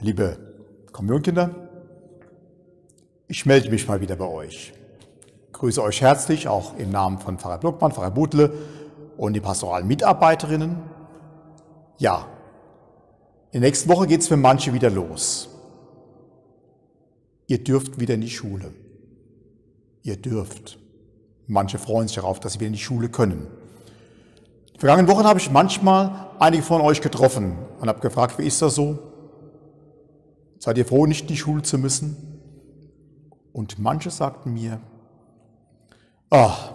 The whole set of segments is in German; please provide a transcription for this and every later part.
liebe Kommunionkinder, ich melde mich mal wieder bei euch. Ich grüße euch herzlich, auch im Namen von Pfarrer Blockmann, Pfarrer Butle und die pastoralen Mitarbeiterinnen. Ja, in der nächsten Woche geht es für manche wieder los. Ihr dürft wieder in die Schule. Ihr dürft. Manche freuen sich darauf, dass sie wieder in die Schule können. In vergangenen Wochen habe ich manchmal einige von euch getroffen und habe gefragt, wie ist das so? Seid ihr froh, nicht in die Schule zu müssen? Und manche sagten mir, ach,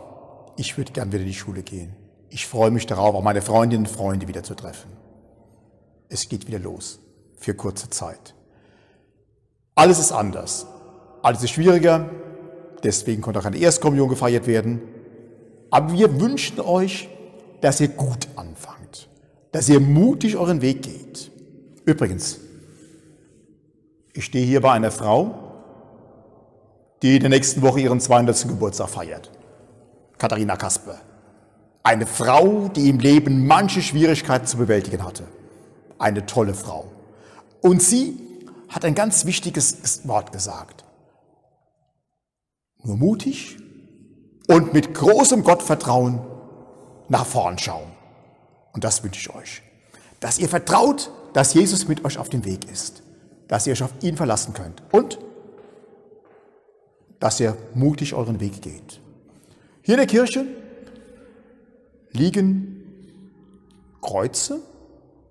ich würde gern wieder in die Schule gehen. Ich freue mich darauf, auch meine Freundinnen und Freunde wieder zu treffen. Es geht wieder los, für kurze Zeit. Alles ist anders. Alles ist schwieriger, deswegen konnte auch eine Erstkommunion gefeiert werden. Aber wir wünschen euch, dass ihr gut anfangt, dass ihr mutig euren Weg geht. Übrigens, ich stehe hier bei einer Frau, die in der nächsten Woche ihren 200. Geburtstag feiert. Katharina Kasper. Eine Frau, die im Leben manche Schwierigkeiten zu bewältigen hatte. Eine tolle Frau. Und sie hat ein ganz wichtiges Wort gesagt. Nur mutig und mit großem Gottvertrauen nach vorn schauen. Und das wünsche ich euch. Dass ihr vertraut, dass Jesus mit euch auf dem Weg ist dass ihr euch auf ihn verlassen könnt und dass ihr mutig euren Weg geht. Hier in der Kirche liegen Kreuze,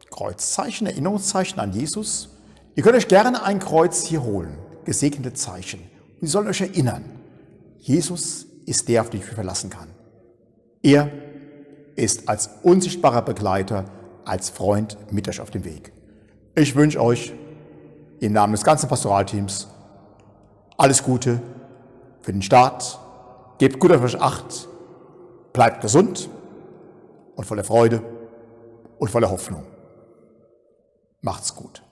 Kreuzzeichen, Erinnerungszeichen an Jesus. Ihr könnt euch gerne ein Kreuz hier holen, gesegnete Zeichen. Und ihr sollt euch erinnern, Jesus ist der, auf den ich mich verlassen kann. Er ist als unsichtbarer Begleiter, als Freund mit euch auf dem Weg. Ich wünsche euch im Namen des ganzen Pastoralteams alles Gute für den Start. Gebt gut auf euch Acht, bleibt gesund und voller Freude und voller Hoffnung. Macht's gut.